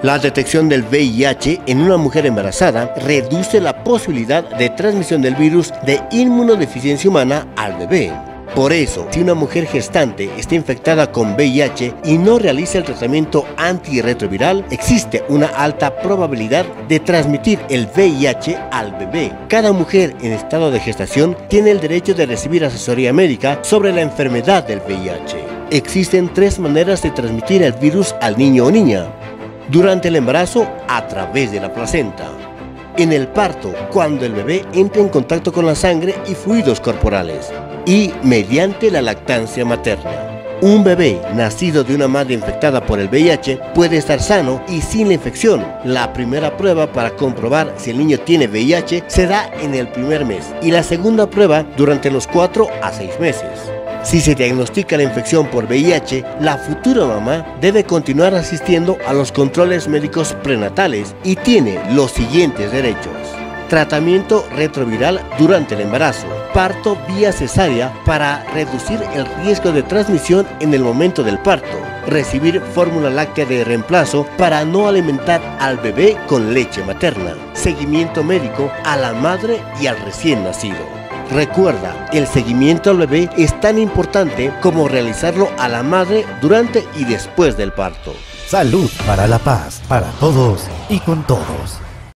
La detección del VIH en una mujer embarazada reduce la posibilidad de transmisión del virus de inmunodeficiencia humana al bebé. Por eso, si una mujer gestante está infectada con VIH y no realiza el tratamiento antirretroviral, existe una alta probabilidad de transmitir el VIH al bebé. Cada mujer en estado de gestación tiene el derecho de recibir asesoría médica sobre la enfermedad del VIH. Existen tres maneras de transmitir el virus al niño o niña durante el embarazo a través de la placenta, en el parto cuando el bebé entra en contacto con la sangre y fluidos corporales y mediante la lactancia materna. Un bebé nacido de una madre infectada por el VIH puede estar sano y sin la infección. La primera prueba para comprobar si el niño tiene VIH se da en el primer mes y la segunda prueba durante los 4 a 6 meses. Si se diagnostica la infección por VIH, la futura mamá debe continuar asistiendo a los controles médicos prenatales y tiene los siguientes derechos. Tratamiento retroviral durante el embarazo. Parto vía cesárea para reducir el riesgo de transmisión en el momento del parto. Recibir fórmula láctea de reemplazo para no alimentar al bebé con leche materna. Seguimiento médico a la madre y al recién nacido. Recuerda, el seguimiento al bebé es tan importante como realizarlo a la madre durante y después del parto. Salud para la paz, para todos y con todos.